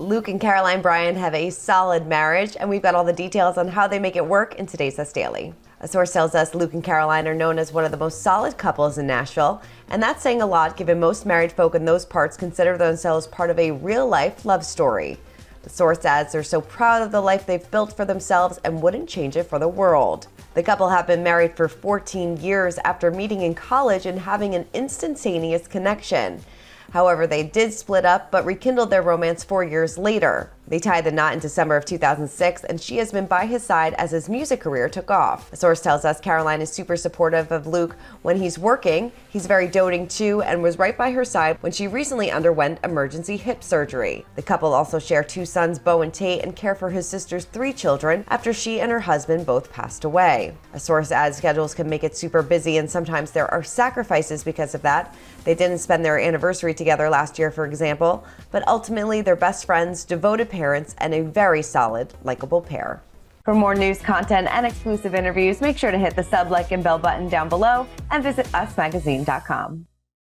Luke and Caroline Bryan have a solid marriage, and we've got all the details on how they make it work in today's Us Daily. A source tells us Luke and Caroline are known as one of the most solid couples in Nashville, and that's saying a lot given most married folk in those parts consider themselves part of a real life love story. The source adds they're so proud of the life they've built for themselves and wouldn't change it for the world. The couple have been married for 14 years after meeting in college and having an instantaneous connection. However, they did split up but rekindled their romance four years later. They tied the knot in December of 2006, and she has been by his side as his music career took off. A source tells us Caroline is super supportive of Luke when he's working. He's very doting too and was right by her side when she recently underwent emergency hip surgery. The couple also share two sons, Beau and Tate, and care for his sister's three children after she and her husband both passed away. A source adds schedules can make it super busy, and sometimes there are sacrifices because of that. They didn't spend their anniversary together last year, for example, but ultimately they're best friends, devoted parents, and a very solid, likable pair. For more news, content, and exclusive interviews, make sure to hit the sub, like, and bell button down below and visit usmagazine.com.